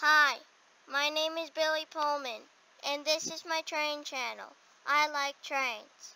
Hi, my name is Billy Pullman, and this is my train channel. I like trains.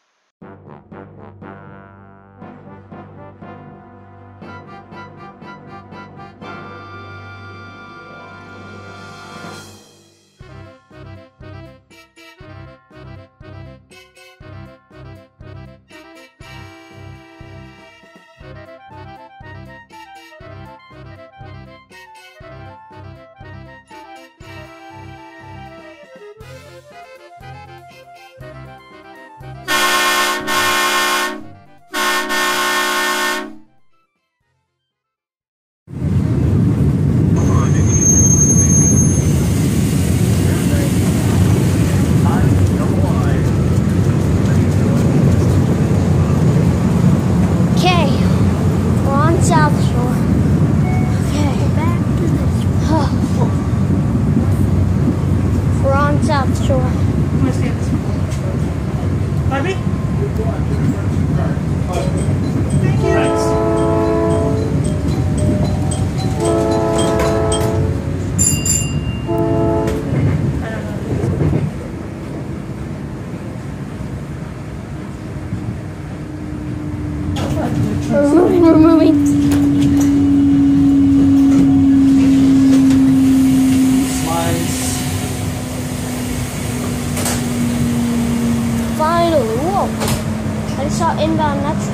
Whoa. I just saw inbound nuts.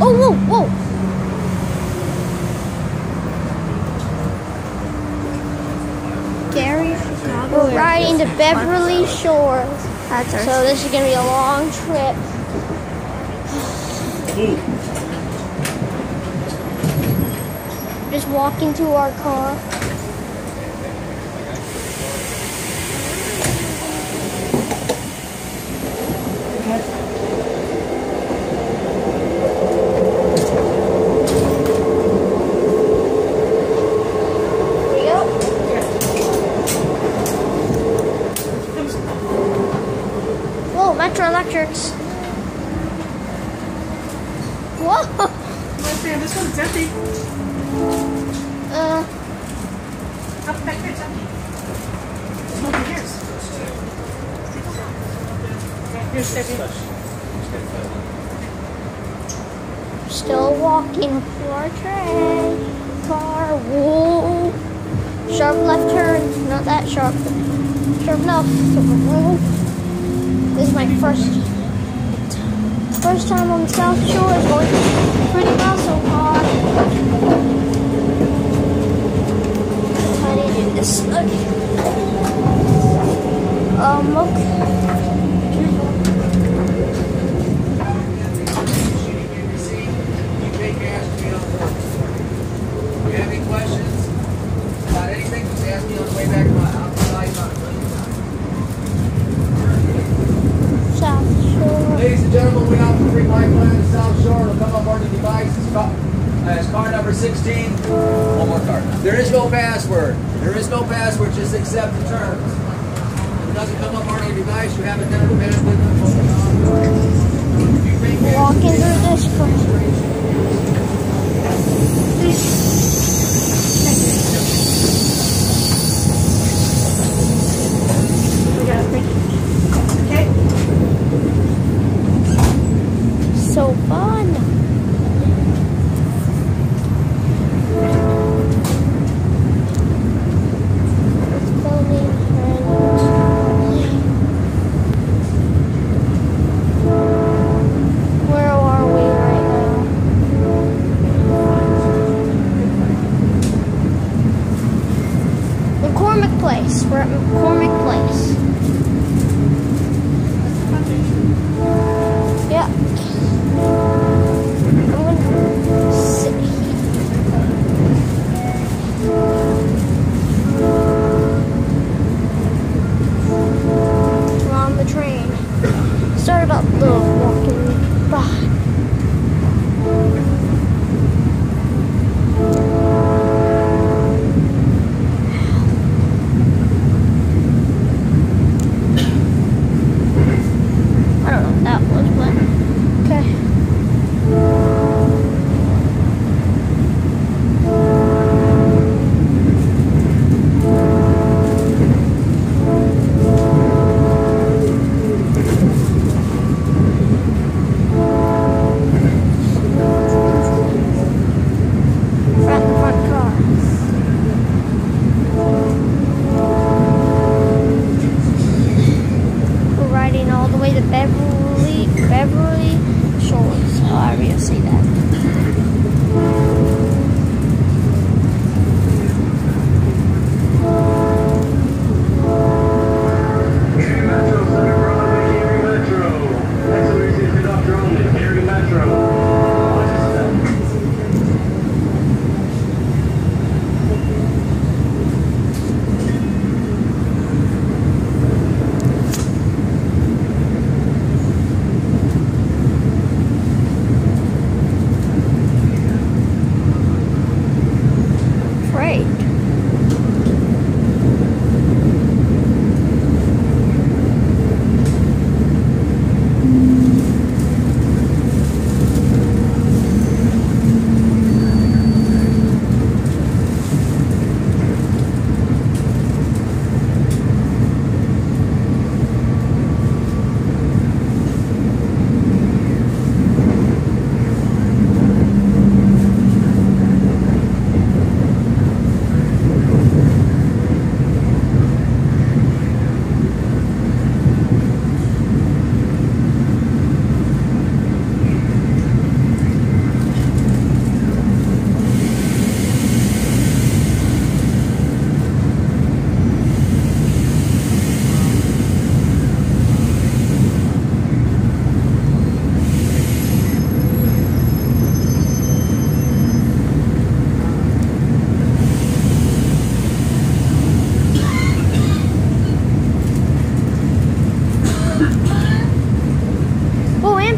Oh, whoa, whoa. Gary. We're riding to Beverly Shores. That's our So this is gonna be a long trip. Just walking to our car. Here we go. Whoa, Electrics. Whoa. Sam, this one's empty. Uh, Up back there, it's empty. Nobody here. Here's Debbie. still walking our train. Car, whoa. Sharp left turn. Not that sharp. Sharp enough. So, whoa. This is my first first time on the South Shore. Going pretty well so far. How do you do this? Okay. Um, okay. If you have any questions about anything, just ask me on the way back. I'll tell you about it. South Shore. Ladies and gentlemen, we have the free pipeline to South Shore. It'll come up on your device. It's car, uh, it's car number 16. One more card. There is no password. There is no password. Just accept the terms. If it doesn't come up on your device, you haven't done it with If you bring Walking through this place. We got a pretty. Okay. So fun. It's filming and- Where are we right now? McCormick Place. We're at McCormick Place.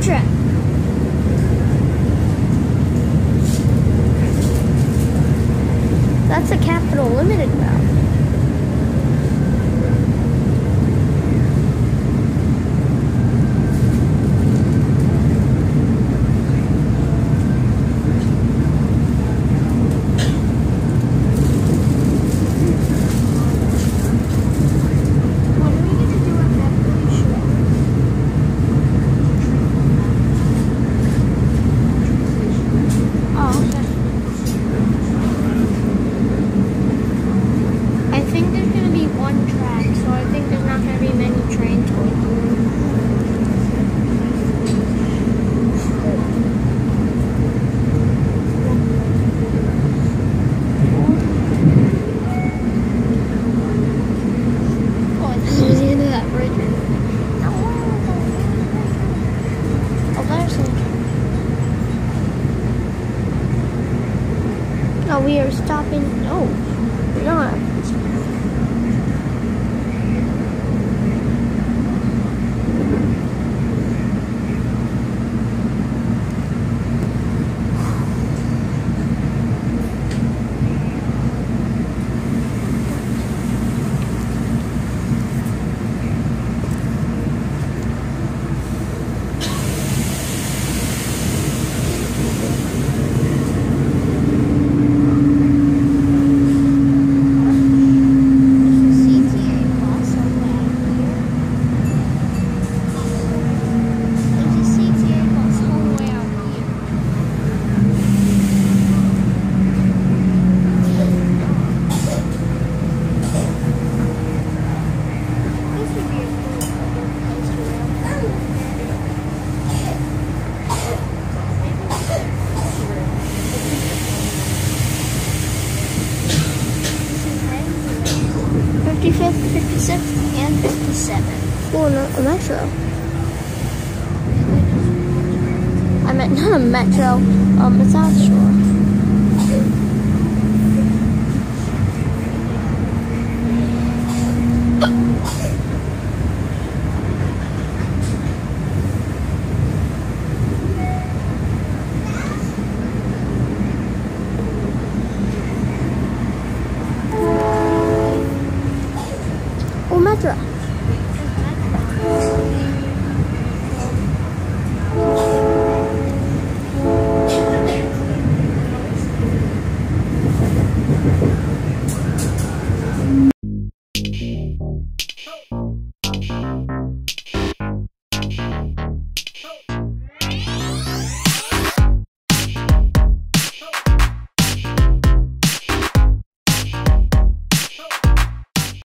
children. Oh, not a Metra. I meant not a Metra, um, a South